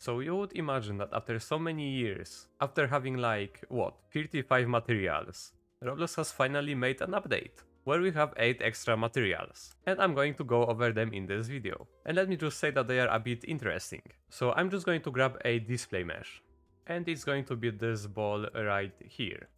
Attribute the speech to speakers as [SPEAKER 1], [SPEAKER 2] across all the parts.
[SPEAKER 1] So you would imagine that after so many years, after having like, what, 35 materials, Roblox has finally made an update where we have 8 extra materials, and I'm going to go over them in this video. And let me just say that they are a bit interesting. So I'm just going to grab a display mesh, and it's going to be this ball right here.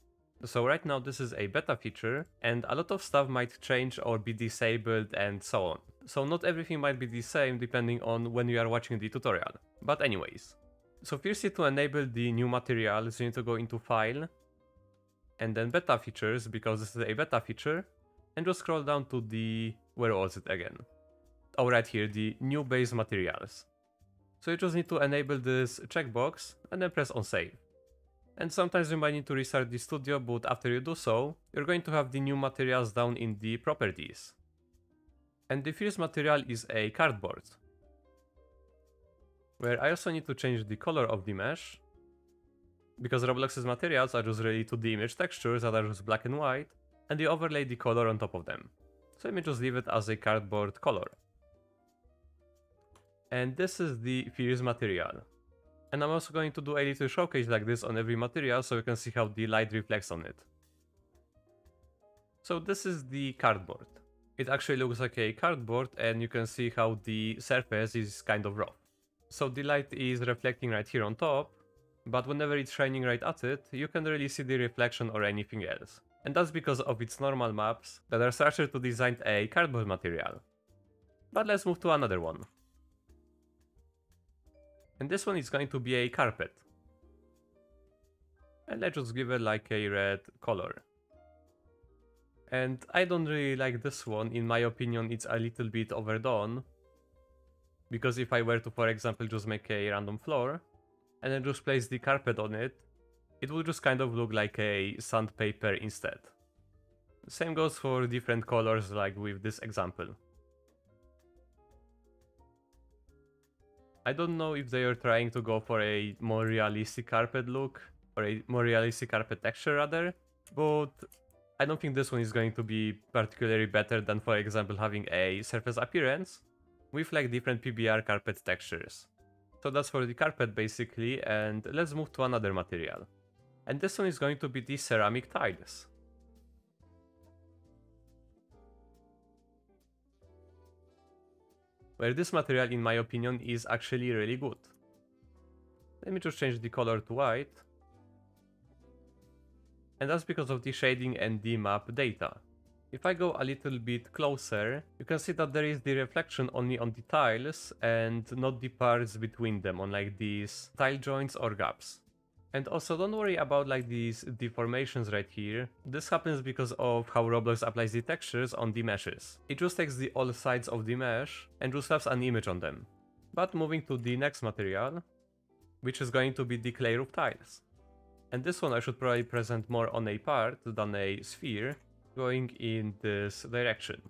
[SPEAKER 1] So right now this is a beta feature, and a lot of stuff might change or be disabled and so on. So not everything might be the same depending on when you are watching the tutorial. But anyways. So firstly to enable the new materials you need to go into file, and then beta features because this is a beta feature, and just scroll down to the... where was it again? Oh, right here, the new base materials. So you just need to enable this checkbox and then press on save. And sometimes you might need to restart the studio, but after you do so, you're going to have the new materials down in the properties. And the first material is a cardboard. Where I also need to change the color of the mesh. Because Roblox's materials are just really 2D image textures that are just black and white and you overlay the color on top of them. So let me just leave it as a cardboard color. And this is the fierce material. And I'm also going to do a little showcase like this on every material so you can see how the light reflects on it. So this is the cardboard. It actually looks like a cardboard and you can see how the surface is kind of rough. So the light is reflecting right here on top, but whenever it's shining right at it, you can really see the reflection or anything else and that's because of its normal maps that are structured to design a cardboard material. But let's move to another one. And this one is going to be a carpet. And let's just give it like a red color. And I don't really like this one, in my opinion it's a little bit overdone. Because if I were to, for example, just make a random floor, and then just place the carpet on it, it will just kind of look like a sandpaper instead. Same goes for different colors like with this example. I don't know if they are trying to go for a more realistic carpet look, or a more realistic carpet texture rather, but I don't think this one is going to be particularly better than for example having a surface appearance with like different PBR carpet textures. So that's for the carpet basically, and let's move to another material. And this one is going to be the ceramic tiles. Where this material, in my opinion, is actually really good. Let me just change the color to white. And that's because of the shading and the map data. If I go a little bit closer, you can see that there is the reflection only on the tiles and not the parts between them on like these tile joints or gaps. And also don't worry about like these deformations right here. This happens because of how Roblox applies the textures on the meshes. It just takes the all sides of the mesh and just slaps an image on them. But moving to the next material, which is going to be the clay roof tiles. And this one I should probably present more on a part than a sphere, going in this direction.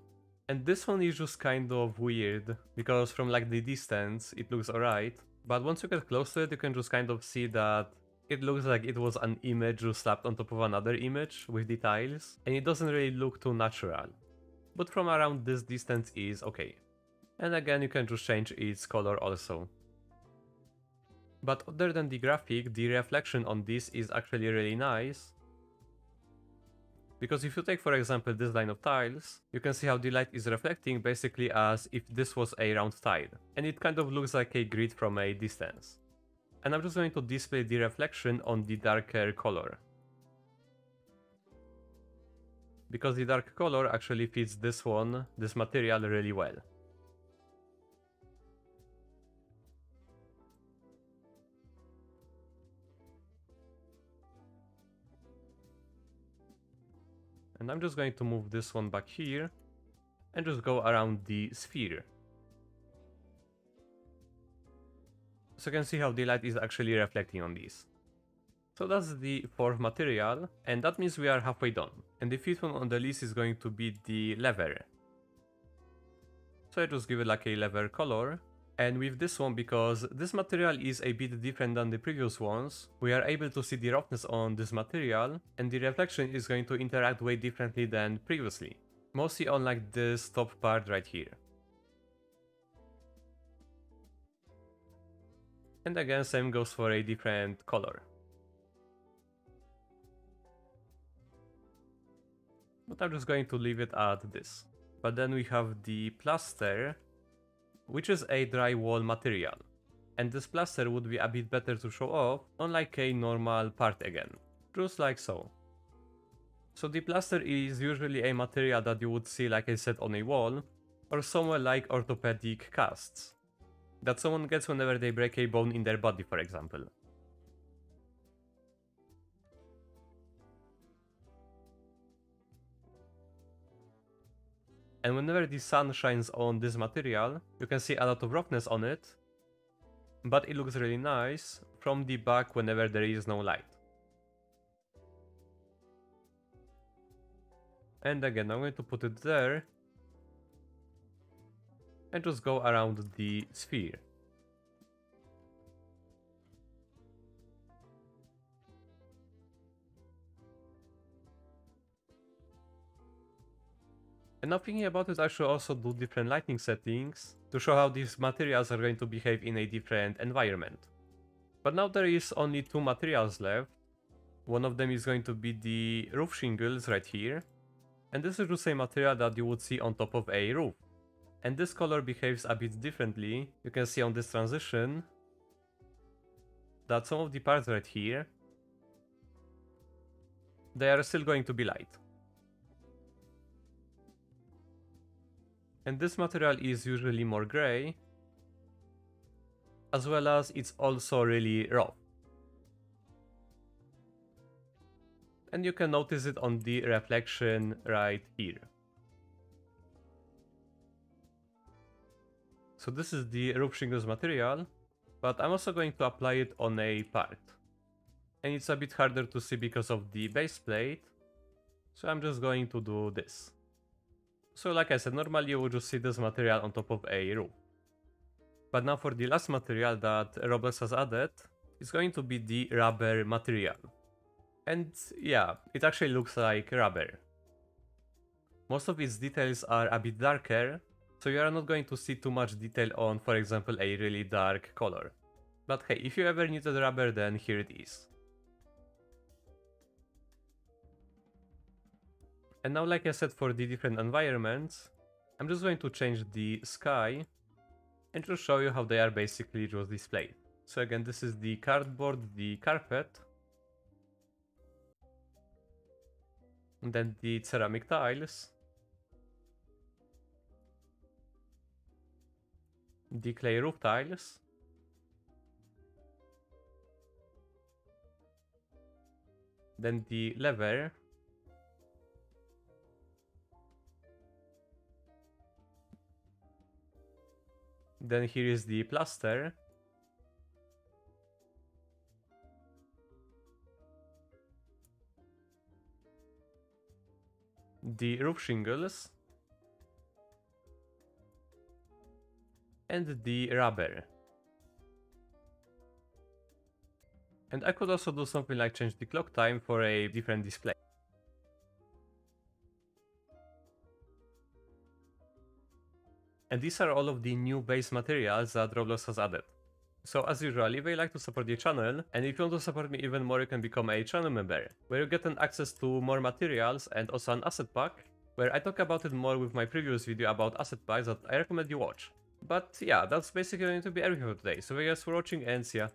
[SPEAKER 1] And this one is just kind of weird, because from like the distance it looks alright, but once you get close to it you can just kind of see that it looks like it was an image just slapped on top of another image with the tiles, and it doesn't really look too natural. But from around this distance is okay. And again you can just change its color also. But other than the graphic, the reflection on this is actually really nice. Because if you take for example this line of tiles, you can see how the light is reflecting basically as if this was a round tile. And it kind of looks like a grid from a distance and I'm just going to display the reflection on the darker color. Because the dark color actually fits this one, this material really well. And I'm just going to move this one back here and just go around the sphere. So you can see how the light is actually reflecting on these. So that's the fourth material, and that means we are halfway done. And the fifth one on the list is going to be the leather. So I just give it like a leather color. And with this one, because this material is a bit different than the previous ones, we are able to see the roughness on this material, and the reflection is going to interact way differently than previously. Mostly on like this top part right here. And again, same goes for a different color. But I'm just going to leave it at this. But then we have the plaster, which is a drywall material. And this plaster would be a bit better to show off, unlike a normal part again. Just like so. So the plaster is usually a material that you would see like I said on a wall, or somewhere like orthopedic casts. That someone gets whenever they break a bone in their body for example. And whenever the sun shines on this material, you can see a lot of roughness on it, but it looks really nice from the back whenever there is no light. And again, I'm going to put it there and just go around the sphere. Now thinking about it, I should also do different lighting settings to show how these materials are going to behave in a different environment. But now there is only two materials left. One of them is going to be the roof shingles right here. And this is just a material that you would see on top of a roof. And this color behaves a bit differently. You can see on this transition that some of the parts right here, they are still going to be light. And this material is usually more grey, as well as it's also really rough. And you can notice it on the reflection right here. So this is the roof shingles material, but I'm also going to apply it on a part. And it's a bit harder to see because of the base plate, so I'm just going to do this. So like I said, normally you would just see this material on top of a roof. But now for the last material that Roblox has added, it's going to be the rubber material. And yeah, it actually looks like rubber. Most of its details are a bit darker, so you are not going to see too much detail on, for example, a really dark color. But hey, if you ever needed rubber, then here it is. And now, like I said, for the different environments, I'm just going to change the sky and just show you how they are basically just displayed. So again, this is the cardboard, the carpet, and then the ceramic tiles, the clay roof tiles, then the lever, Then here is the plaster. The roof shingles. And the rubber. And I could also do something like change the clock time for a different display. And these are all of the new base materials that Roblox has added. So as usual, if you like to support the channel, and if you want to support me even more, you can become a channel member, where you get an access to more materials and also an asset pack, where I talk about it more with my previous video about asset packs that I recommend you watch. But yeah, that's basically going to be everything for today, so thank you guys for watching and see ya.